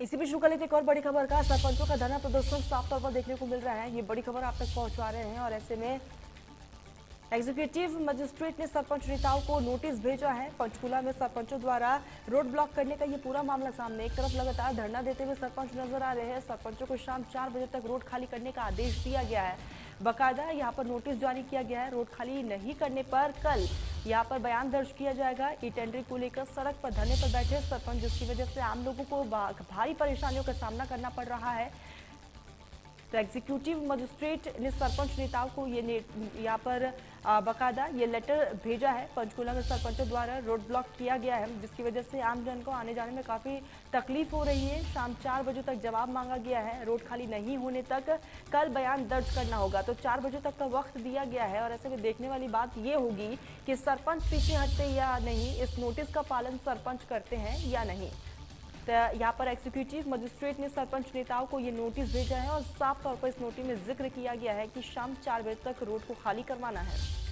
इसी बीच रुका लेते एक और बड़ी खबर का। सरपंचों का धरना प्रदर्शन साफ़ तौर पर देखने को मिल रहा है। ये बड़ी खबर आप तक पहुँचा रहे हैं और ऐसे में एग्जीक्यूटिव मजिस्ट्रेट ने सरपंच नेताओं को नोटिस भेजा है। पंचकूला में सरपंचों द्वारा रोड ब्लॉक करने का ये पूरा मामला सामने एक तरफ़ लगातार धरना देते हुए सरपंच नज़र आ रहे हैं। सरपंचों को शाम चार बजे तक रोड खाली करने का आदेश दिया गया है। बकायदा यहाँ पर नोटिस जारी किया गया है। रोड खाली नहीं करने पर कल यहाँ पर बयान दर्ज किया जाएगा। ई टेंडरिंग को लेकर सड़क पर धरने पर बैठे सरपंच, जिसकी वजह से आम लोगों को भारी परेशानियों का सामना करना पड़ रहा है। तो एग्जीक्यूटिव मजिस्ट्रेट ने सरपंच नेताओं को ये यहाँ पर बकायदा ये लेटर भेजा है। पंचकूला में सरपंचों द्वारा रोड ब्लॉक किया गया है, जिसकी वजह से आम जन को आने जाने में काफ़ी तकलीफ़ हो रही है। शाम चार बजे तक जवाब मांगा गया है। रोड खाली नहीं होने तक कल बयान दर्ज करना होगा। तो चार बजे तक का वक्त दिया गया है और ऐसे में देखने वाली बात ये होगी कि सरपंच पीछे हटते या नहीं, इस नोटिस का पालन सरपंच करते हैं या नहीं। यहाँ पर एग्जीक्यूटिव मजिस्ट्रेट ने सरपंच नेताओं को ये नोटिस भेजा है और साफ़ तौर पर इस नोटिस में ज़िक्र किया गया है कि शाम चार बजे तक रोड को खाली करवाना है।